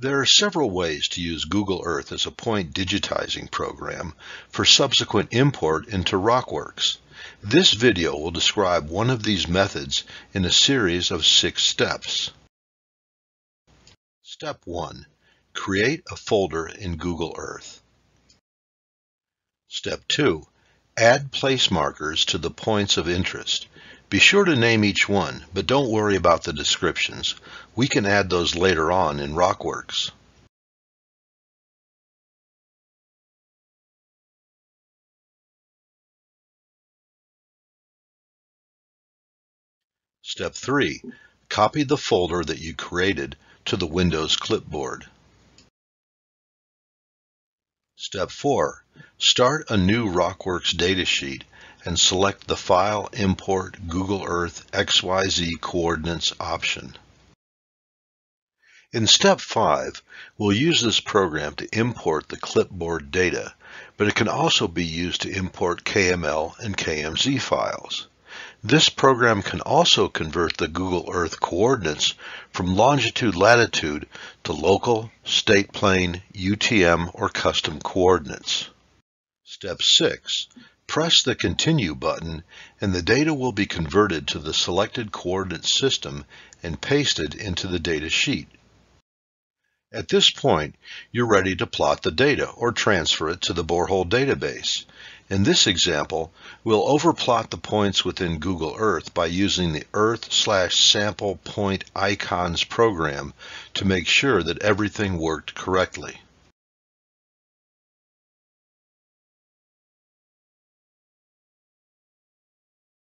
There are several ways to use Google Earth as a point digitizing program for subsequent import into RockWorks. This video will describe one of these methods in a series of six steps. Step 1. Create a folder in Google Earth. Step 2. Add place markers to the points of interest. Be sure to name each one, but don't worry about the descriptions. We can add those later on in RockWorks. Step 3. Copy the folder that you created to the Windows clipboard. Step 4. Start a new RockWorks datasheet and select the File Import Google Earth XYZ Coordinates option. In step 5, we'll use this program to import the clipboard data, but it can also be used to import KML and KMZ files. This program can also convert the Google Earth coordinates from longitude-latitude to local, state plane, UTM, or custom coordinates. Step 6. Press the Continue button and the data will be converted to the selected coordinate system and pasted into the data sheet. At this point, you're ready to plot the data or transfer it to the borehole database. In this example, we'll overplot the points within Google Earth by using the Earth slash sample point icons program to make sure that everything worked correctly.